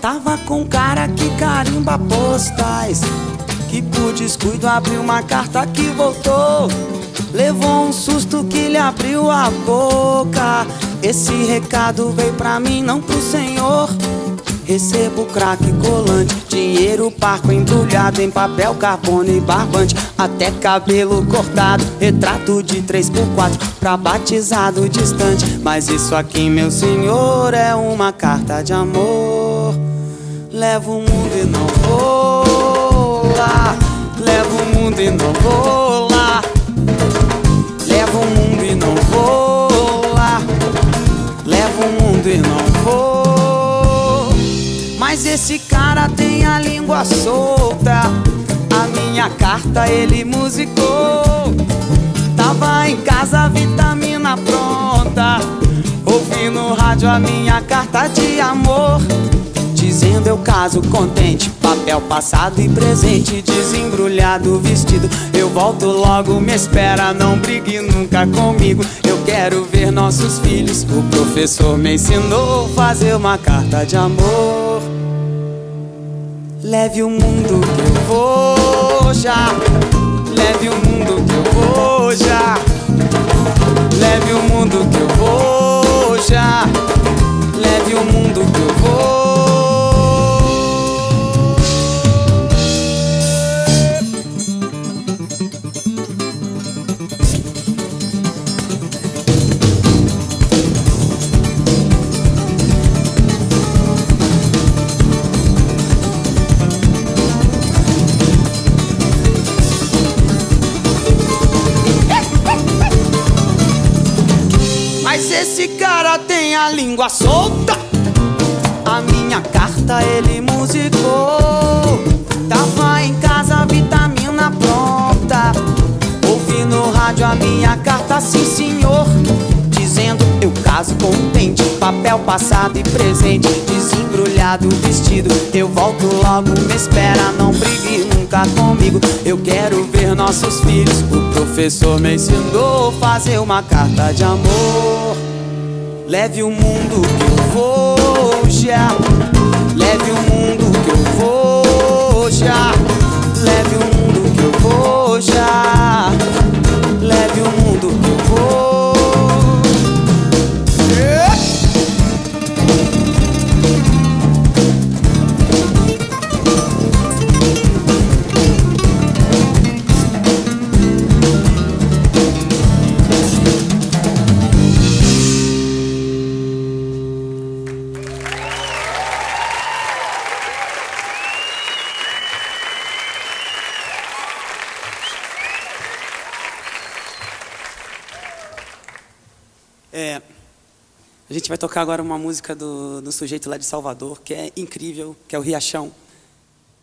Tava com um cara que carimba postais. Que por descuido abriu uma carta que voltou. Levou um susto que lhe abriu a boca. Esse recado veio pra mim, não pro senhor. Recebo crack colante, dinheiro parco embrulhado em papel carbono e barbante, até cabelo cortado, retrato de 3x4 pra batizado distante. Mas isso aqui, meu senhor, é uma carta de amor. Levo o mundo e não vou lá. Levo o mundo e não vou lá. Levo o mundo e não vou lá. Levo o mundo e não vou. Mas esse cara tem a língua solta. A minha carta ele musicou. Tava em casa, vitamina pronta. Ouvi no rádio a minha carta de amor. Dizendo eu caso contente, papel passado e presente, desembrulhado vestido. Eu volto logo, me espera, não brigue nunca comigo. Eu quero ver nossos filhos. O professor me ensinou a fazer uma carta de amor. Leve o mundo que eu vou esse cara tem a língua solta. A minha carta ele musicou. Tava em casa, vitamina pronta. Ouvi no rádio a minha carta, sim senhor. Dizendo eu caso contente, papel passado e presente, desembrulhado vestido. Eu volto logo, me espera, não brigue nunca comigo. Eu quero ver nossos filhos. O professor me ensinou fazer uma carta de amor. Leve o mundo que eu vou já. Leve o mundo É, a gente vai tocar agora uma música do, do sujeito lá de Salvador, que é incrível, que é o Riachão.